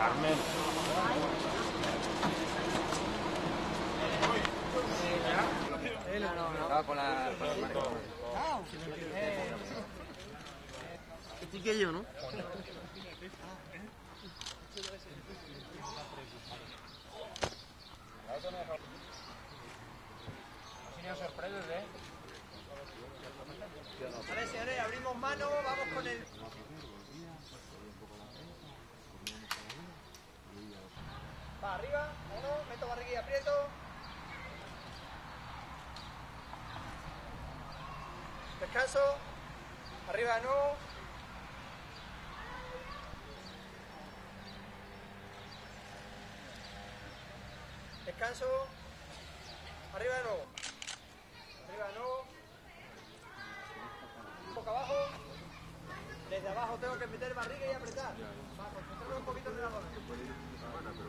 Ah, con la... Este que yo, ¿no? Vale, señores, abrimos mano, vamos con el... Va, arriba, uno, meto barriguilla, aprieto. Descanso, arriba de nuevo. Descanso, arriba de nuevo. Arriba de nuevo. Un poco abajo. Desde abajo tengo que meter barriga y apretar. Va, concentrarme un poquito en el abdomen.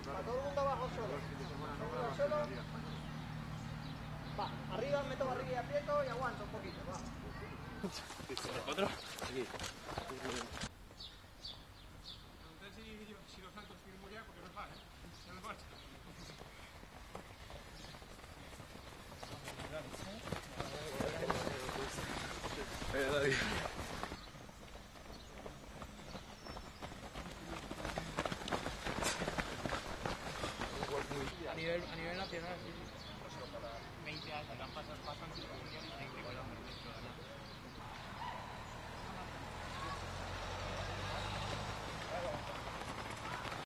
Va, todo el mundo abajo solo. Todo el mundo solo. Va, arriba meto barriga y aprieto y aguanto un poquito. Va. A nivel, a nivel nacional, sí.